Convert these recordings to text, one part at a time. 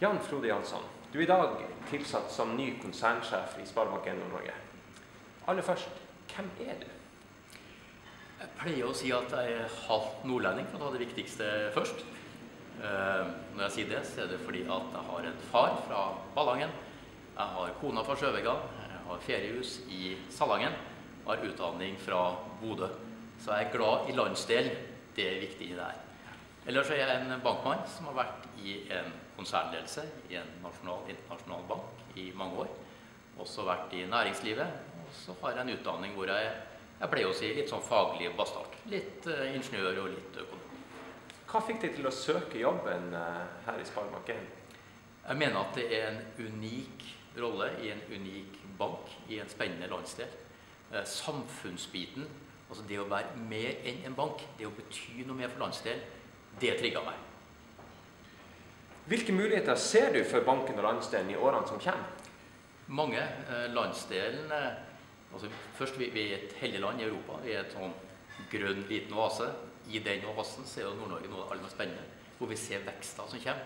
Jan Frode Jansson, du er i dag tilsatt som ny konsernsjef i Sparebank1 Nord-Norge. Aller først, hvem er du? Jeg pleier å si at jeg er halvt nordlending, for å ta det viktigste først. Eh, når jeg sier det, så er det fordi at jeg har en far fra Ballangen. Jeg har kona fra Sjøvega. Jeg har feriehus i Salangen. Jeg har utdanning fra Bodø. Så jeg er glad i landsdelen. Det er viktig i det her. Ellers er jeg en bankmann som har vært i en konsernledelse i en nasjonal, internasjonal bank i mange år. Også vært i næringslivet. Og så har jeg en utdanning hvor jeg, jeg pleier å si litt sånn faglig bastard. Litt uh, ingeniør og litt økonom. Hva fikk deg til å søke jobben uh, her i Sparebank1? Jeg mener at det er en unik rolle i en unik bank i en spennende landsdel. Uh, samfunnsbiten, altså det å være mer enn en bank, det å bety noe mer for landsdelen, det trigga meg. Hvilke muligheter ser du for banken og landsdelen i årene som kommer? Mange. Eh, landsdelen eh, altså Først, vi, vi, er et heldig land i Europa. Vi er et sånn grønn, liten oase. I den oasen så er jo Nord-Norge noe av det aller mest spennende. Hvor vi ser vekster som kommer.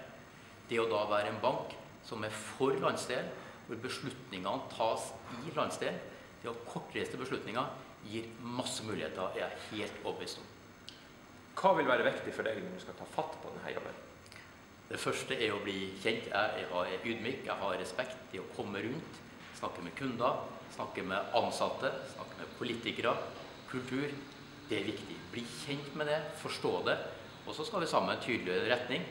Det å da være en bank som er for landsdelen, hvor beslutningene tas i landsdelen, det å kortreiste beslutninger, gir masse muligheter, er jeg helt overbevist om. Hva vil være viktig for deg når du skal ta fatt på denne jobben? Det første er å bli kjent. Jeg er ydmyk, jeg har respekt i å komme rundt, snakke med kunder, snakke med ansatte, snakke med politikere. Kultur. Det er viktig. Bli kjent med det, forstå det. Og så skal vi sammen tydeligere retning,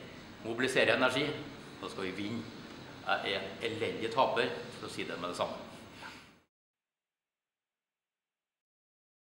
mobilisere energi. Da skal vi vinne. Jeg er en elendig taper, for å si det med det samme.